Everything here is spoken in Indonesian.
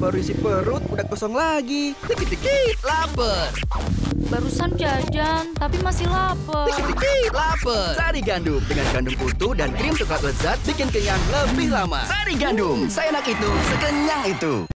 Baru isi perut, udah kosong lagi. Dikit-dikit, lapar. Barusan jajan, tapi masih lapar. Dikit-dikit, lapar. Sari gandum dengan gandum utuh dan krim coklat lezat bikin kenyang lebih lama. Sari gandum, seenak itu, sekenyang itu.